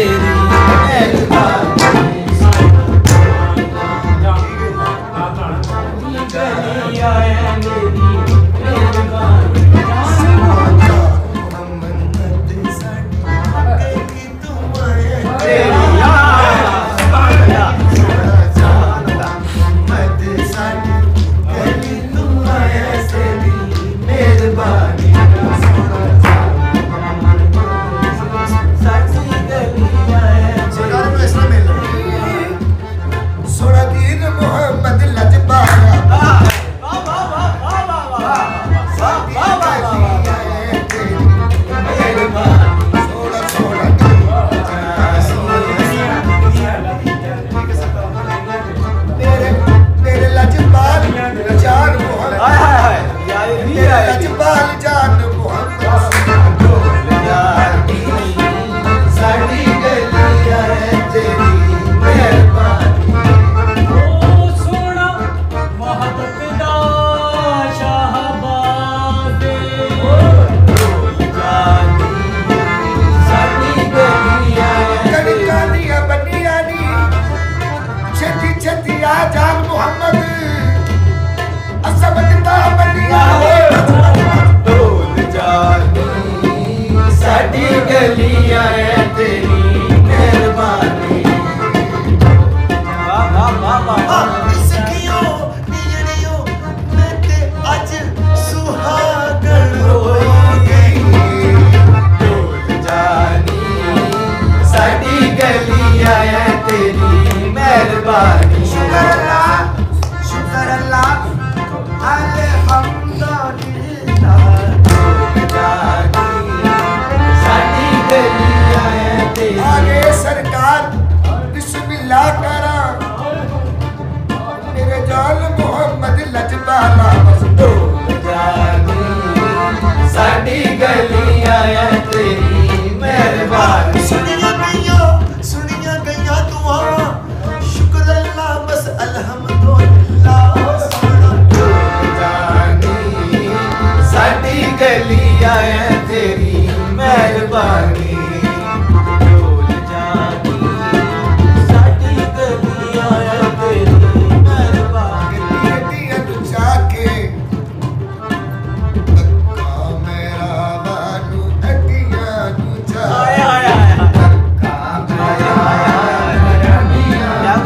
in Muhammad यार बिस्मिल्लाह करा। मेरे जाल मोहम्मद लजबा बस दो।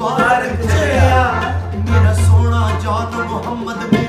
ਮੁਬਾਰਕ ਚੜਿਆ ਮੇਰਾ ਸੋਹਣਾ ਜਾਨ ਮੁਹੰਮਦ